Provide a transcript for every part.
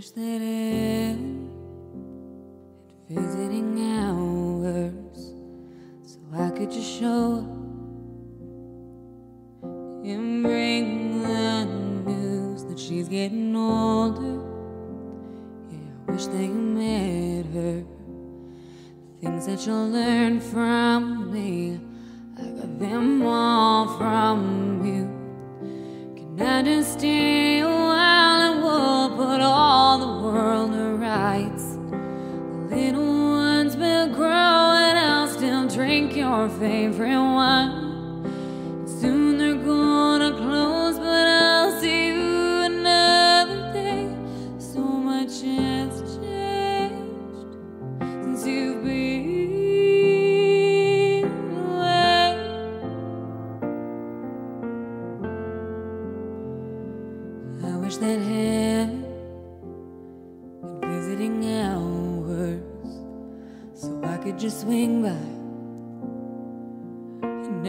wish that had visiting hours so I could just show up and bring the news that she's getting older. Yeah, I wish that you met her. Things that you'll learn from me, I got them all from you. Can I just drink your favorite wine. Soon they're gonna close, but I'll see you another day. So much has changed since you've been away. I wish that had had visiting hours so I could just swing by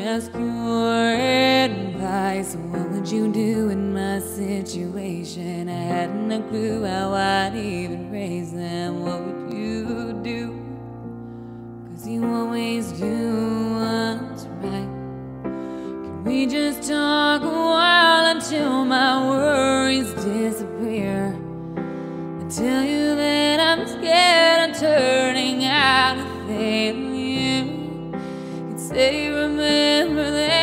ask your advice. What would you do in my situation? I hadn't a clue how I'd even raise them. What would you do? Cause you always do what's right. Can we just talk a while until my worries disappear? I tell you that I'm scared of turning out a failure. you. You'd remember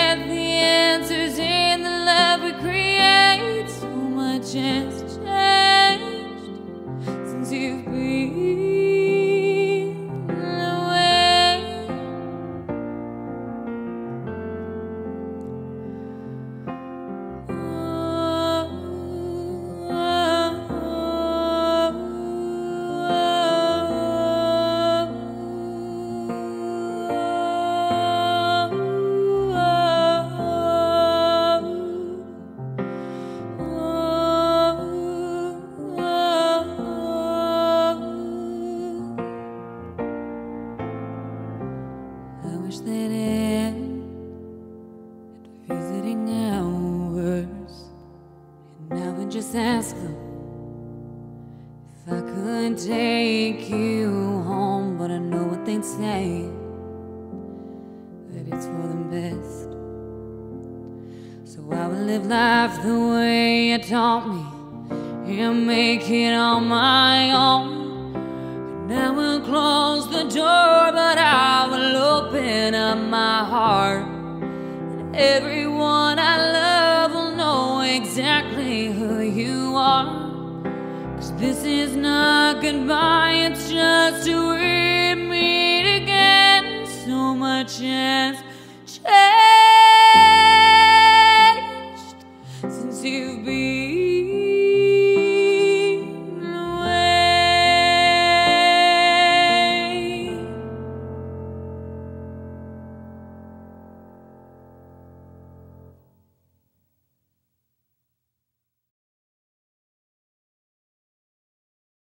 wish that Ed had visiting hours, and I would just ask them if I could take you home. But I know what they'd say that it's for the best. So I would live life the way you taught me and make it on my own. And I will close the door, open up my heart. And everyone I love will know exactly who you are. Cause this is not goodbye, it's just to meet again. So much has.